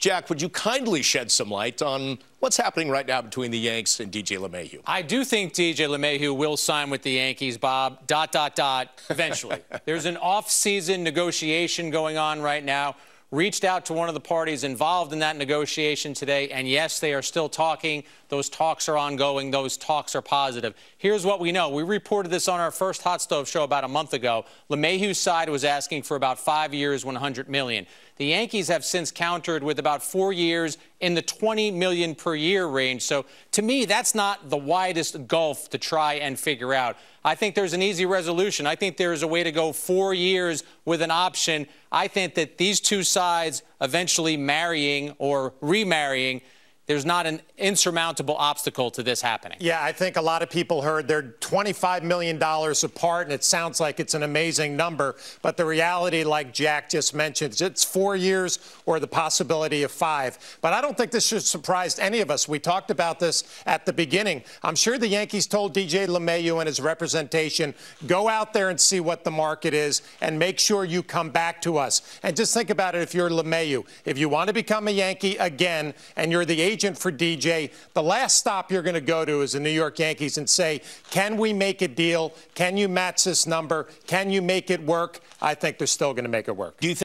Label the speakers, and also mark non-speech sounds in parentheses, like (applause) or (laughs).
Speaker 1: Jack, would you kindly shed some light on what's happening right now between the Yanks and DJ LeMahieu?
Speaker 2: I do think DJ LeMahieu will sign with the Yankees, Bob. Dot dot dot. Eventually, (laughs) there's an off-season negotiation going on right now. Reached out to one of the parties involved in that negotiation today, and yes, they are still talking. Those talks are ongoing. Those talks are positive. Here's what we know. We reported this on our first Hot Stove show about a month ago. LeMahieu's side was asking for about five years, 100 million. The Yankees have since countered with about four years in the 20 million per year range. So to me, that's not the widest gulf to try and figure out. I think there's an easy resolution. I think there's a way to go four years with an option. I think that these two sides eventually marrying or remarrying there's not an insurmountable obstacle to this happening.
Speaker 3: Yeah, I think a lot of people heard they're $25 million apart, and it sounds like it's an amazing number. But the reality, like Jack just mentioned, it's four years or the possibility of five. But I don't think this should surprise any of us. We talked about this at the beginning. I'm sure the Yankees told DJ LeMahieu and his representation, go out there and see what the market is and make sure you come back to us. And just think about it if you're LeMahieu. If you want to become a Yankee again and you're the agent agent for DJ, the last stop you're going to go to is the New York Yankees and say, can we make a deal? Can you match this number? Can you make it work? I think they're still going to make it work.
Speaker 1: Do you